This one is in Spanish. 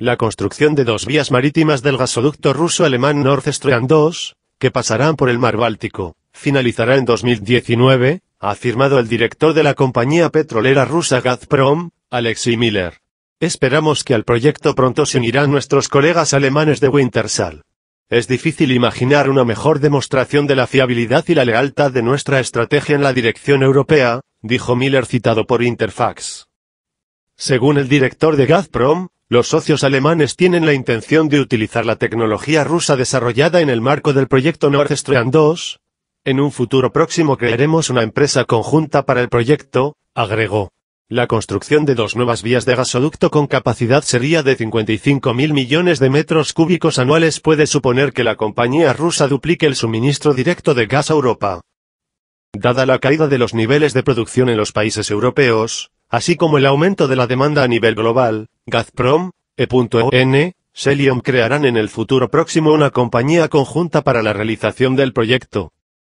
la construcción de dos vías marítimas del gasoducto ruso-alemán Nord Stream 2, que pasarán por el mar Báltico, finalizará en 2019, ha afirmado el director de la compañía petrolera rusa Gazprom, Alexei Miller. Esperamos que al proyecto pronto se unirán nuestros colegas alemanes de Wintersal. Es difícil imaginar una mejor demostración de la fiabilidad y la lealtad de nuestra estrategia en la dirección europea, dijo Miller citado por Interfax. Según el director de Gazprom, los socios alemanes tienen la intención de utilizar la tecnología rusa desarrollada en el marco del proyecto Nord Stream 2. En un futuro próximo crearemos una empresa conjunta para el proyecto, agregó. La construcción de dos nuevas vías de gasoducto con capacidad sería de 55 mil millones de metros cúbicos anuales puede suponer que la compañía rusa duplique el suministro directo de gas a Europa. Dada la caída de los niveles de producción en los países europeos, así como el aumento de la demanda a nivel global, Gazprom, E.ON, Celium crearán en el futuro próximo una compañía conjunta para la realización del proyecto.